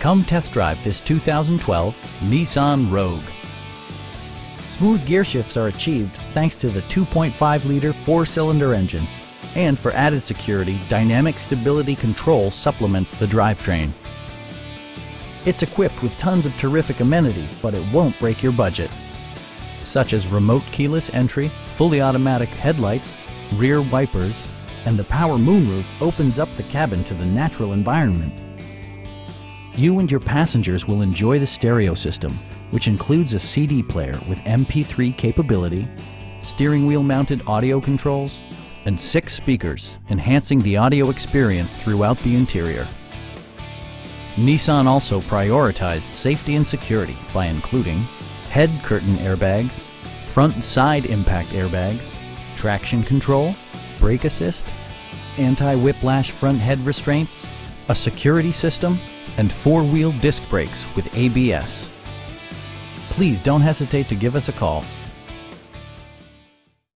Come test drive this 2012 Nissan Rogue. Smooth gear shifts are achieved thanks to the 2.5-liter four-cylinder engine. And for added security, Dynamic Stability Control supplements the drivetrain. It's equipped with tons of terrific amenities, but it won't break your budget. Such as remote keyless entry, fully automatic headlights, rear wipers, and the power moonroof opens up the cabin to the natural environment. You and your passengers will enjoy the stereo system, which includes a CD player with MP3 capability, steering wheel mounted audio controls, and six speakers, enhancing the audio experience throughout the interior. Nissan also prioritized safety and security by including head curtain airbags, front and side impact airbags, traction control, brake assist, anti-whiplash front head restraints, a security system, and four-wheel disc brakes with ABS. Please don't hesitate to give us a call